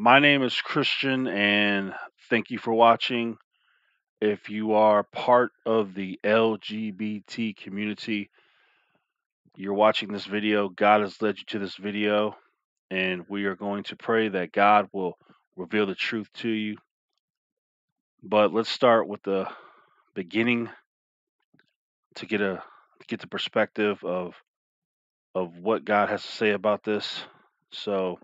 My name is Christian, and thank you for watching. If you are part of the LGBT community, you're watching this video. God has led you to this video, and we are going to pray that God will reveal the truth to you. But let's start with the beginning to get a to get the perspective of of what God has to say about this. So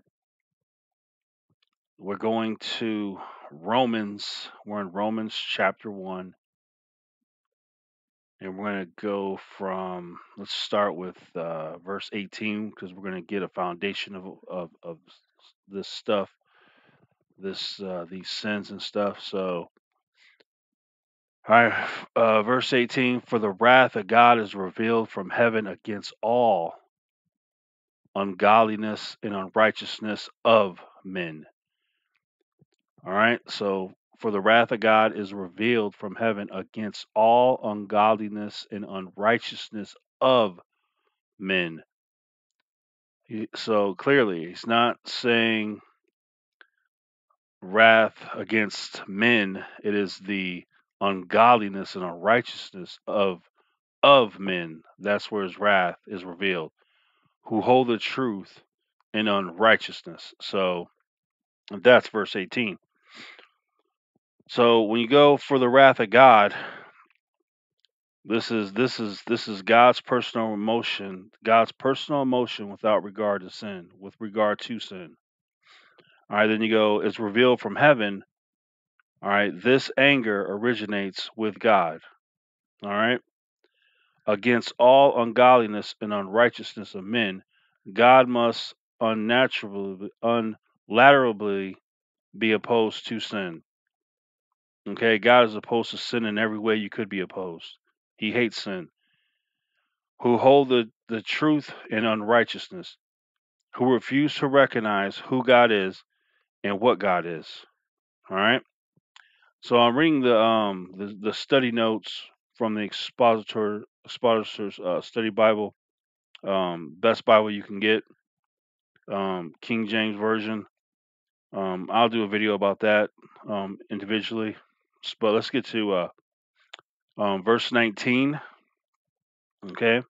we're going to Romans. We're in Romans chapter 1, and we're going to go from, let's start with uh, verse 18 because we're going to get a foundation of, of, of this stuff, this uh, these sins and stuff. So, all right, uh, verse 18 For the wrath of God is revealed from heaven against all ungodliness and unrighteousness of men All right. So, for the wrath of God is revealed from heaven against all ungodliness and unrighteousness of men. So, clearly, he's not saying wrath against men, it is the ungodliness and unrighteousness of of men. That's where his wrath is revealed, who hold the truth in unrighteousness. So, that's verse 18. So, when you go for the wrath of God, This is this is this is God's personal emotion, God's personal emotion without regard to sin, with regard to sin. All right, then you go, it's revealed from heaven. All right, this anger originates with God. All right, against all ungodliness and unrighteousness of men, God must unnaturally, unilaterally be opposed to sin. Okay, God is opposed to sin in every way you could be opposed. He hates sin. Who hold the, the truth in unrighteousness who refuse to recognize who God is and what God is. All right. So I'm reading the um the, the study notes from the expositor expositor's uh, study Bible, um, best Bible you can get, um, King James version. Um, I'll do a video about that um, individually, but let's get to uh, um, verse 19. Okay,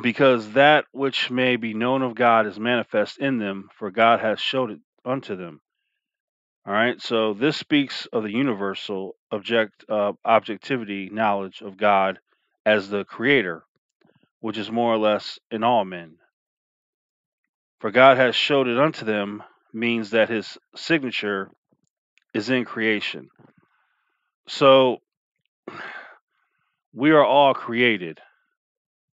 because that which may be known of God is manifest in them, for God has showed it unto them. All right, so this speaks of the universal object uh, objectivity knowledge of God as the creator, which is more or less in all men. For God has showed it unto them means that his signature is in creation. So we are all created,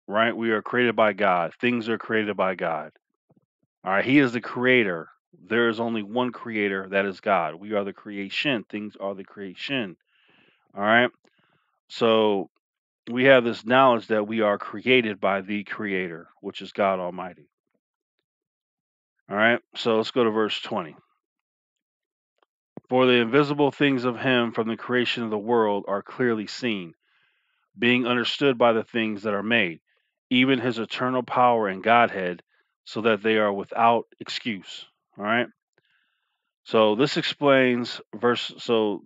right? We are created by God. Things are created by God. All right, he is the creator. There is only one creator, that is God. We are the creation. Things are the creation. All right. So we have this knowledge that we are created by the creator, which is God Almighty. All right, so let's go to verse 20. For the invisible things of him from the creation of the world are clearly seen, being understood by the things that are made, even his eternal power and Godhead, so that they are without excuse. All right. So this explains verse so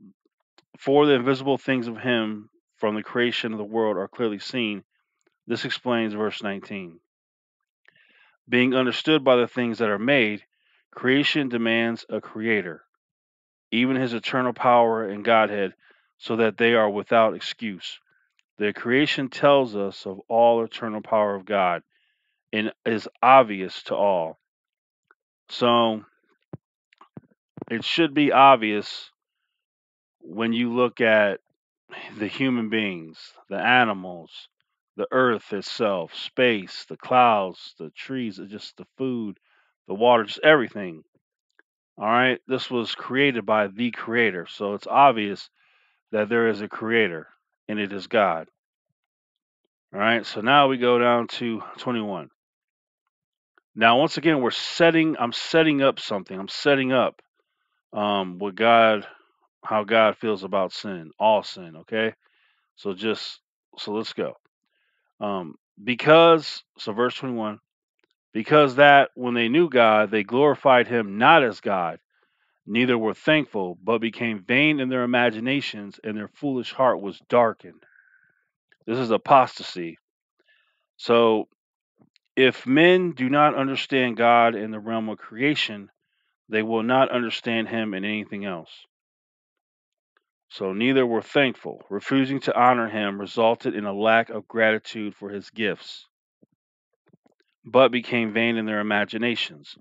for the invisible things of him from the creation of the world are clearly seen. This explains verse 19. Being understood by the things that are made, creation demands a creator, even his eternal power and Godhead, so that they are without excuse. The creation tells us of all eternal power of God and is obvious to all. So it should be obvious when you look at the human beings, the animals, the earth itself, space, the clouds, the trees, just the food, the water, just everything All right, this was created by the creator. So it's obvious that there is a creator and it is God. All right, so now we go down to 21. Now, once again, we're setting, I'm setting up something. I'm setting up um, what God, how God feels about sin, all sin. Okay, so just, so let's go. Um, because, so verse 21, Because that when they knew God, they glorified him not as God, neither were thankful, but became vain in their imaginations, and their foolish heart was darkened. This is apostasy. So, if men do not understand God in the realm of creation, they will not understand him in anything else. So, neither were thankful. Refusing to honor him resulted in a lack of gratitude for his gifts, but became vain in their imaginations.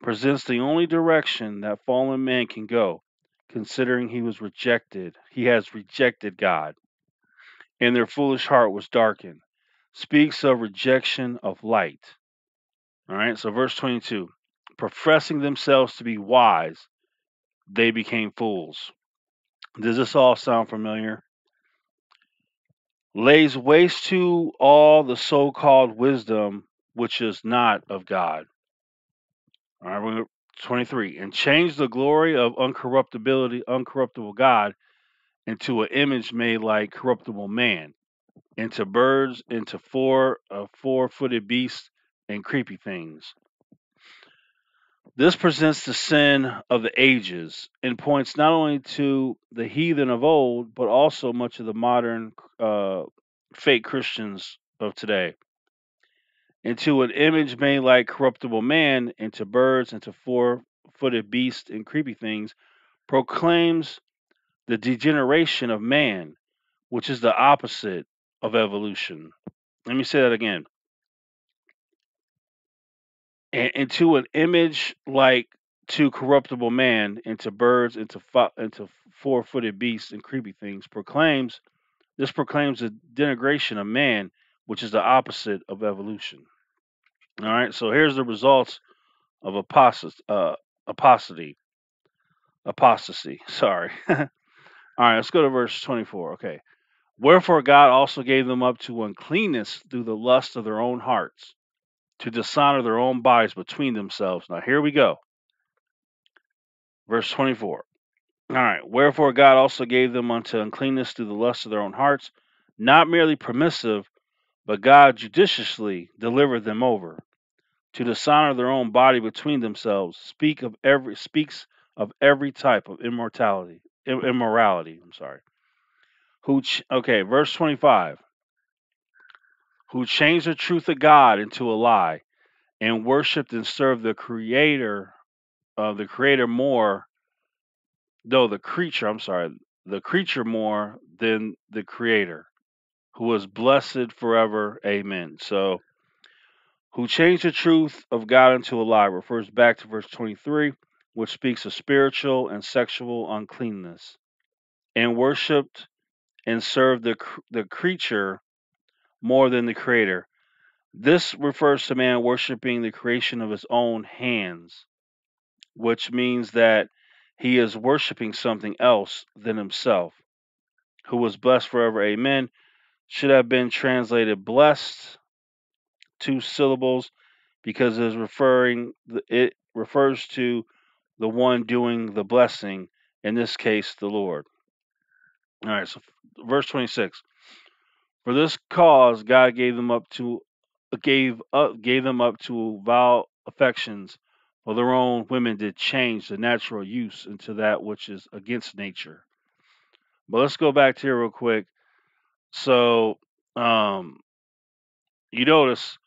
Presents the only direction that fallen man can go, considering he was rejected. He has rejected God, and their foolish heart was darkened. Speaks of rejection of light. All right, so verse 22 professing themselves to be wise, they became fools. Does this all sound familiar? Lays waste to all the so called wisdom which is not of God. All right, we're 23. And change the glory of uncorruptibility, uncorruptible God into an image made like corruptible man, into birds, into four uh, four footed beasts, and creepy things. This presents the sin of the ages and points not only to the heathen of old, but also much of the modern uh, fake Christians of today. Into an image made like corruptible man, into birds, into four footed beasts, and creepy things, proclaims the degeneration of man, which is the opposite of evolution. Let me say that again. And into an image like to corruptible man, into birds, into fo- into four-footed beasts and creepy things, proclaims this proclaims the denigration of man, which is the opposite of evolution. All right, so here's the results of apostasy. Uh, apostasy. Apostasy. Sorry. All right, let's go to verse 24. Okay. Wherefore God also gave them up to uncleanness through the lust of their own hearts, to dishonor their own bodies between themselves. Now here we go. Verse 24. All right. Wherefore God also gave them unto uncleanness through the lust of their own hearts, not merely permissive, but God judiciously delivered them over to dishonor their own body between themselves. Speak of every speaks of every type of immortality, immorality. I'm sorry. Who? Okay. Verse 25. Who changed the truth of God into a lie, and worshipped and served the Creator, uh, the Creator more no, the creature, I'm sorry, the creature more than the creator, who is blessed forever. Amen. So, who changed the truth of God into a lie refers back to verse 23, which speaks of spiritual and sexual uncleanness, and worshiped and served the, the creature more than the creator. This refers to man worshiping the creation of his own hands, which means that he is worshiping something else than himself. who was blessed forever. Amen. Should have been translated blessed, two syllables, because it is referring it refers to the one doing the blessing, in this case the Lord. All right, so verse 26. For this cause God gave them up to gave up gave them up to vile affections, for their own women did change the natural use into that which is against nature. But let's go back to here real quick. So um you notice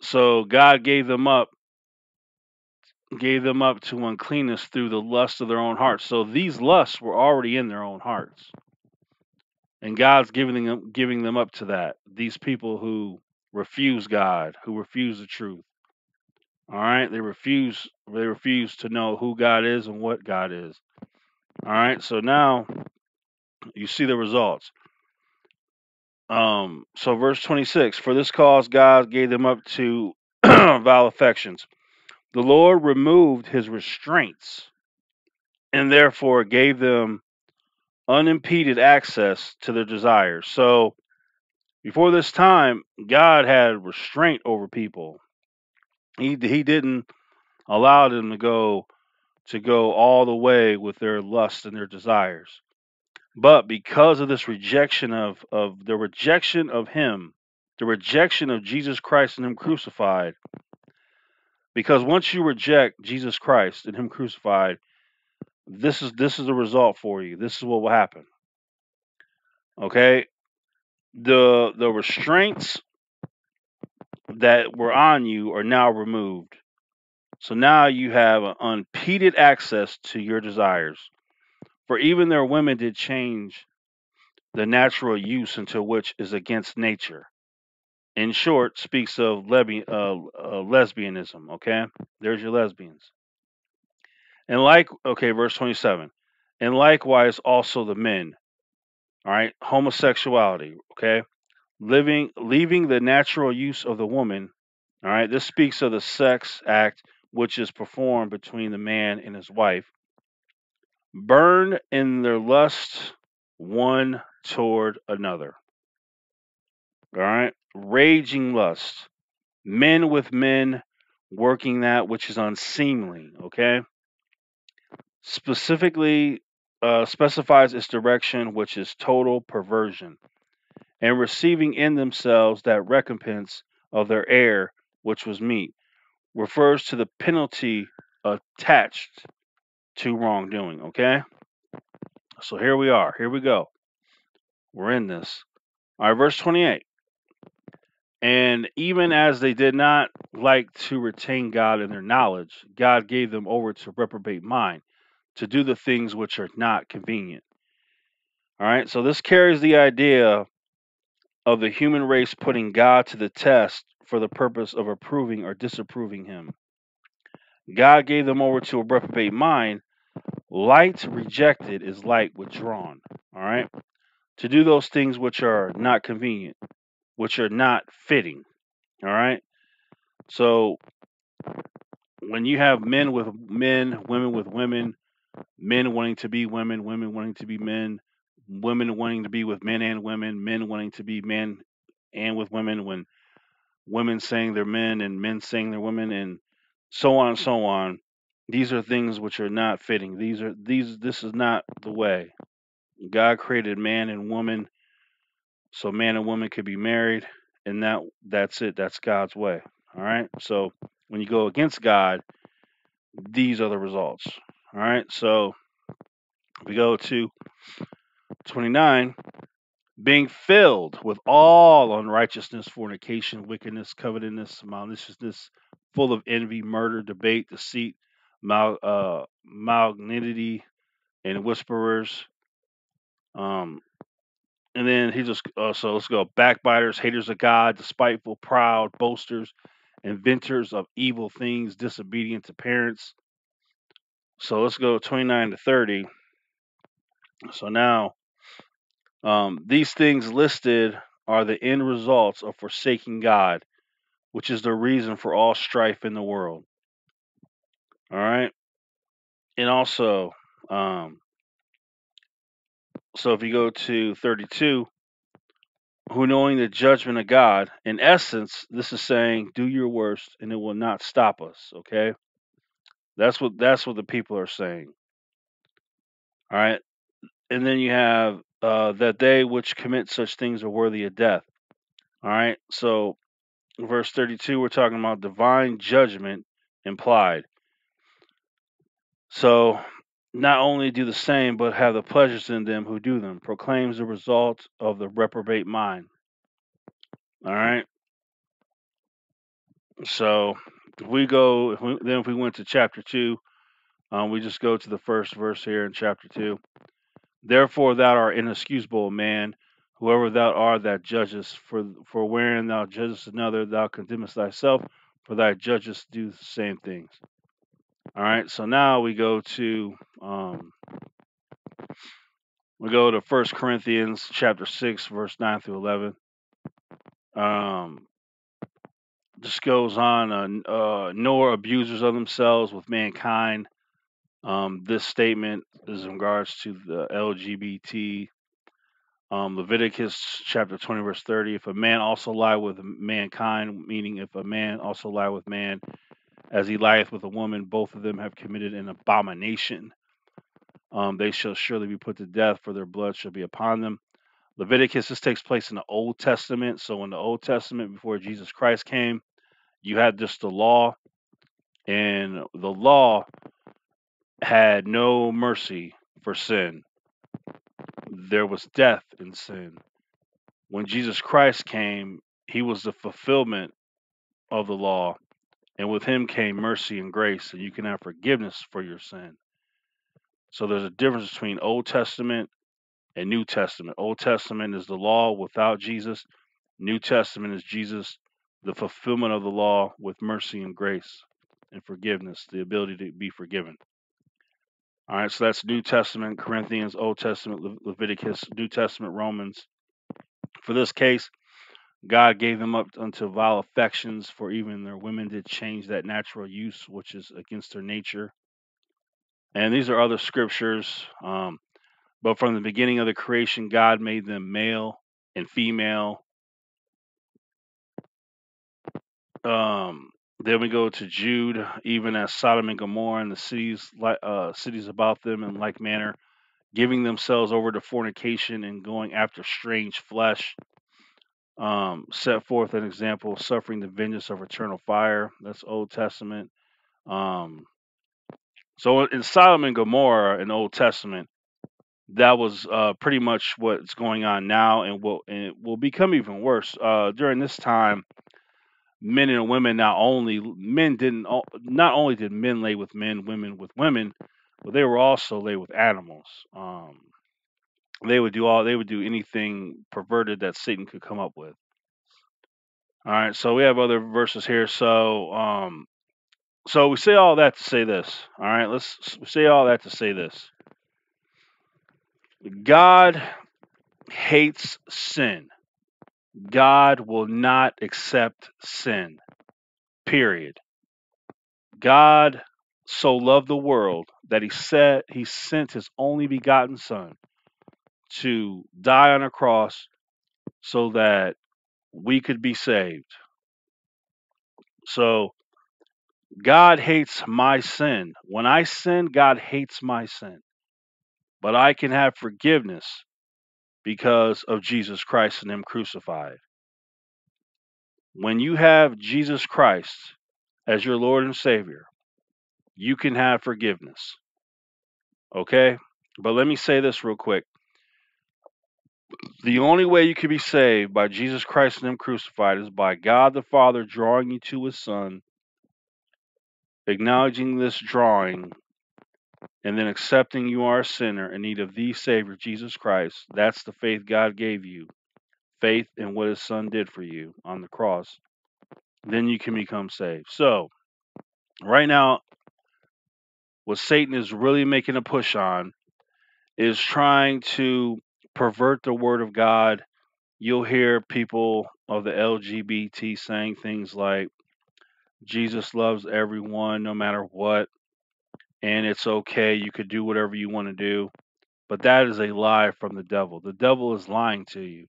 so god gave them up gave them up to uncleanness through the lust of their own hearts so these lusts were already in their own hearts and god's giving them giving them up to that. These people who refuse god who refuse the truth. All right they refuse they refuse to know who god is and what god is. All right so now you see the results. Um so verse 26 for this cause god gave them up to vile affections. The Lord removed his restraints and therefore gave them unimpeded access to their desires. So before this time, God had restraint over people. He he didn't allow them to go to go all the way with their lust and their desires. But because of this rejection of of the rejection of him, the rejection of Jesus Christ and him crucified, Because once you reject Jesus Christ and Him crucified, this is this is the result for you. This is what will happen. Okay, the the restraints that were on you are now removed. So now you have an unimpeded access to your desires. For even their women did change the natural use into which is against nature. In short, speaks of lebi- uh, uh, lesbianism. Okay, there's your lesbians. And like, okay, verse 27. And likewise also the men. All right, homosexuality. Okay, living, leaving the natural use of the woman. All right, this speaks of the sex act which is performed between the man and his wife. Burn in their lust one toward another. All right, raging lust. Men with men working that which is unseemly. Okay specifically uh, specifies its direction, which is total perversion, and receiving in themselves that recompense of their error, which was meet, refers to the penalty attached to wrongdoing. Okay? So here we are. Here we go. We're in this. All right, verse 28. And even as they did not like to retain God in their knowledge, God gave them over to reprobate mind, to do the things which are not convenient All right, so this carries the idea of the human race putting God to the test for the purpose of approving or disapproving him. God gave them over to a reprobate mind. Light rejected is light withdrawn. All right, to do those things which are not convenient, which are not fitting. All right, so when you have men with men, women with women, men wanting to be women, women wanting to be men, women wanting to be with men and women, men wanting to be men and with women, when women saying they're men and men saying they're women, and so on and so on. These are things which are not fitting. These are these. This is not the way. God created man and woman, so man and woman could be married, and that that's it. That's God's way. All right. So when you go against God, these are the results. All right. So we go to 29 being filled with all unrighteousness, fornication, wickedness, covetousness, maliciousness, full of envy, murder, debate, deceit, mal, uh, malignity, and whisperers. Um, and then he just, uh, so let's go backbiters, haters of God, despiteful, proud, boasters, inventors of evil things, disobedient to parents. So let's go 29 to 30. So now, um, these things listed are the end results of forsaking God which is the reason for all strife in the world. All right. And also, um, so if you go to 32, who knowing the judgment of God, in essence, this is saying, do your worst and it will not stop us. Okay. That's what that's what the people are saying. All right. And then you have uh, that they which commit such things are worthy of death. All right. So verse 32, we're talking about divine judgment implied. So not only do the same, but have the pleasures in them who do them, proclaims the result of the reprobate mind. All right. So if we go, if we, then if we went to chapter two, um, we just go to the first verse here in chapter two. Therefore, thou art inexcusable, man, whoever thou art that judgest. For for wherein thou judgest another, thou condemnest thyself. For thy judges do the same things. All right. So now we go to um, we go to First Corinthians chapter six, verse nine through eleven. Um, this goes on, uh, uh, nor abusers of themselves with mankind. Um, this statement is in regards to the LGBT. Um, Leviticus chapter 20, verse 30. If a man also lie with mankind, meaning if a man also lie with man, as he lieth with a woman, both of them have committed an abomination. Um, they shall surely be put to death, for their blood shall be upon them. Leviticus, this takes place in the Old Testament. So, in the Old Testament, before Jesus Christ came, you had just the law, and the law had no mercy for sin. There was death in sin. When Jesus Christ came, he was the fulfillment of the law, and with him came mercy and grace, and you can have forgiveness for your sin. So there's a difference between Old Testament and New Testament. Old Testament is the law without Jesus. New Testament is Jesus, the fulfillment of the law with mercy and grace and forgiveness, the ability to be forgiven. All right, so that's New Testament, Corinthians, Old Testament, Le- Leviticus, New Testament, Romans. For this case, God gave them up unto vile affections, for even their women did change that natural use which is against their nature. And these are other scriptures. Um, but from the beginning of the creation, God made them male and female. Um, then we go to Jude, even as Sodom and Gomorrah and the cities, uh, cities about them in like manner, giving themselves over to fornication and going after strange flesh. Um, set forth an example of suffering the vengeance of eternal fire. That's Old Testament. Um, so in Sodom and Gomorrah in Old Testament, that was uh, pretty much what's going on now, and will and it will become even worse. Uh, during this time, men and women not only men didn't not only did men lay with men, women with women, but they were also lay with animals. Um, they would do all they would do anything perverted that Satan could come up with. All right, so we have other verses here. So um, so we say all that to say this. All right, let's say all that to say this. God hates sin. God will not accept sin. Period. God so loved the world that he said he sent his only begotten son to die on a cross so that we could be saved. So God hates my sin. When I sin, God hates my sin. But I can have forgiveness because of Jesus Christ and him crucified. When you have Jesus Christ as your Lord and Savior, you can have forgiveness. Okay? But let me say this real quick. The only way you can be saved by Jesus Christ and Him crucified is by God the Father drawing you to His Son, acknowledging this drawing, and then accepting you are a sinner in need of the Savior, Jesus Christ. That's the faith God gave you. Faith in what His Son did for you on the cross. Then you can become saved. So, right now, what Satan is really making a push on is trying to pervert the Word of God you'll hear people of the LGBT saying things like, Jesus loves everyone no matter what, and it's okay. You could do whatever you want to do. But that is a lie from the devil. The devil is lying to you.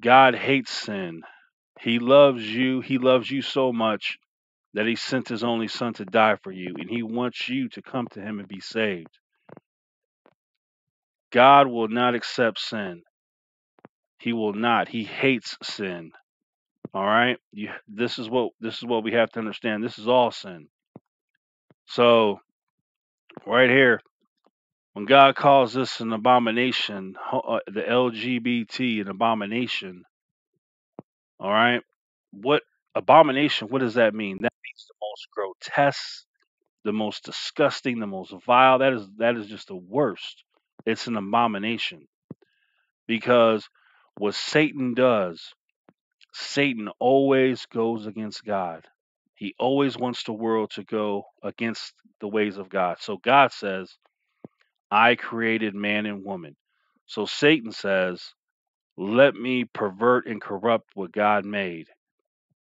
God hates sin. He loves you. He loves you so much that he sent his only son to die for you, and he wants you to come to him and be saved. God will not accept sin. He will not. He hates sin. All right. You, this is what this is what we have to understand. This is all sin. So right here, when God calls this an abomination, uh, the LGBT an abomination. All right. What abomination? What does that mean? That means the most grotesque, the most disgusting, the most vile. That is that is just the worst. It's an abomination because what Satan does Satan always goes against God. He always wants the world to go against the ways of God. So God says, I created man and woman. So Satan says, let me pervert and corrupt what God made.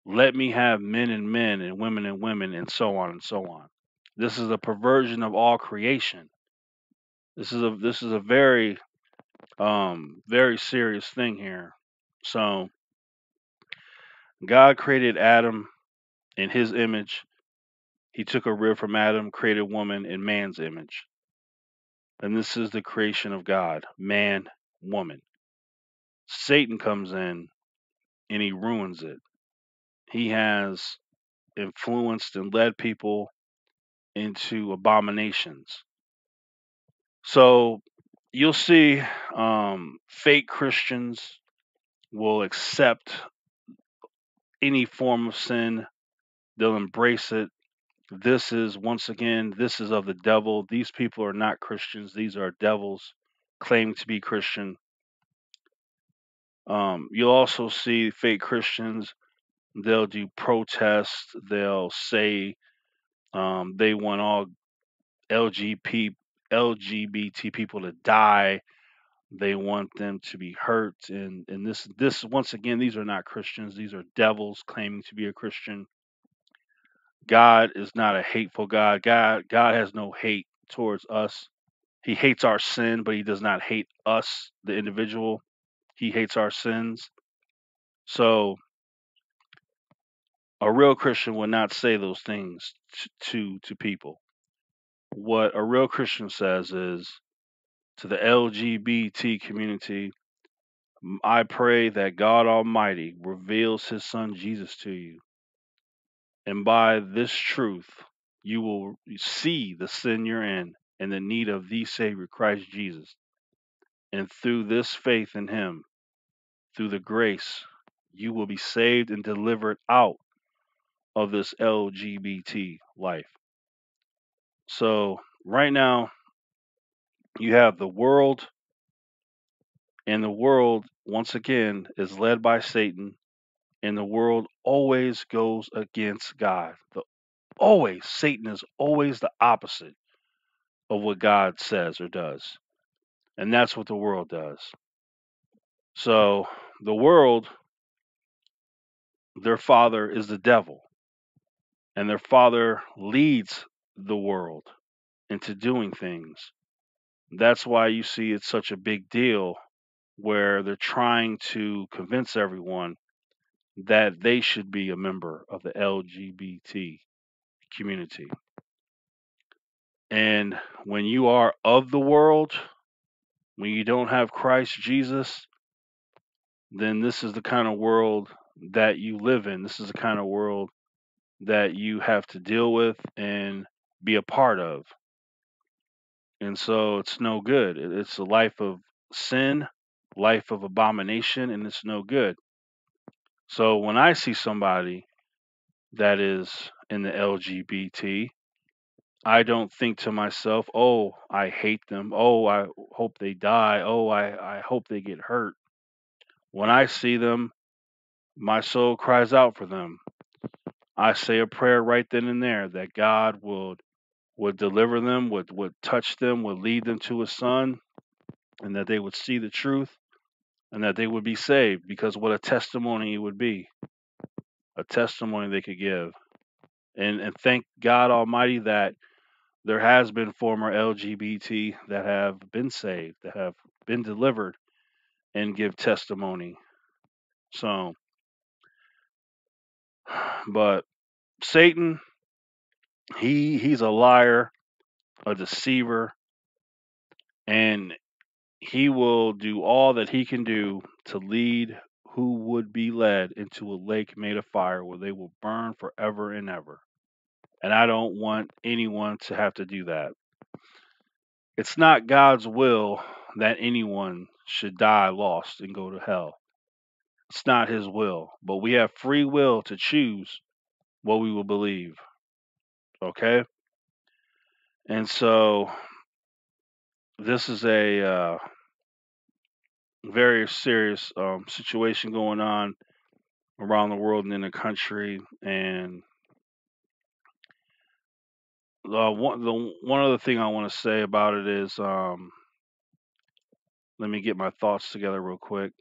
Let me have men and men and women and women and so on and so on. This is a perversion of all creation. This is a this is a very um very serious thing here. So God created Adam in his image He took a rib from Adam, created woman in man's image. And this is the creation of God man, woman. Satan comes in and he ruins it. He has influenced and led people into abominations. So you'll see um, fake Christians will accept any form of sin, they'll embrace it. This is, once again, this is of the devil. These people are not Christians, these are devils claiming to be Christian. Um, you'll also see fake Christians, they'll do protests, they'll say um, they want all LGBT, LGBT people to die. They want them to be hurt. And and this this once again these are not christians. These are devils claiming to be a christian god is not a hateful god. God god has no hate towards us. He hates our sin but he does not hate us the individual. He hates our sins. So a real christian would not say those things to to, to people. What a real christian says is to the lgbt community I pray that God Almighty reveals His Son Jesus to you. And by this truth, you will see the sin you're in and the need of the Savior, Christ Jesus. And through this faith in Him, through the grace, you will be saved and delivered out of this LGBT life. So, right now, you have the world, and the world, once again, is led by Satan and the world always goes against God. The, always, Satan is always the opposite of what God says or does. And that's what the world does. So the world, their father is the devil, and their father leads the world into doing things. That's why you see it's such a big deal where they're trying to convince everyone that they should be a member of the LGBT community. And when you are of the world, when you don't have Christ Jesus, then this is the kind of world that you live in. This is the kind of world that you have to deal with and be a part of. And so it's no good. It's a life of sin, life of abomination, and it's no good. So when I see somebody that is in the LGBT, I don't think to myself, oh, I hate them. Oh, I hope they die. Oh, I, I hope they get hurt. When I see them, my soul cries out for them. I say a prayer right then and there that God would would deliver them, would would touch them, would lead them to his son, and that they would see the truth and that they would be saved because what a testimony it would be. A testimony they could give. And and thank God Almighty that there has been former LGBT that have been saved, that have been delivered and give testimony. So, but Satan, he he's a liar, a deceiver, and he will do all that he can do to lead who would be led into a lake made of fire where they will burn forever and ever. And I don't want anyone to have to do that. It's not God's will that anyone should die lost and go to hell. It's not his will, but we have free will to choose what we will believe. Okay? And so this is a uh, very serious um, situation going on around the world and in the country. And uh, one, the one other thing I want to say about it is, um, let me get my thoughts together real quick.